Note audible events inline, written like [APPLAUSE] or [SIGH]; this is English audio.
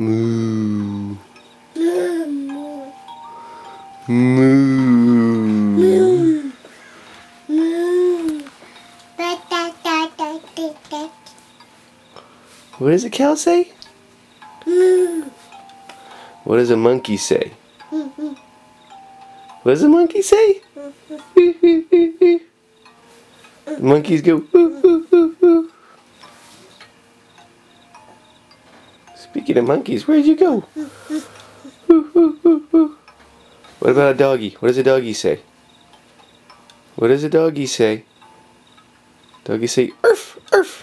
Moo. Moo. What does a cow say? Moo. What does a monkey say? What does a monkey say? [LAUGHS] Monkeys go. Speaking of monkeys, where'd you go? What about a doggy? What does a doggy say? What does a doggy say? Doggy say, "Urf, urf."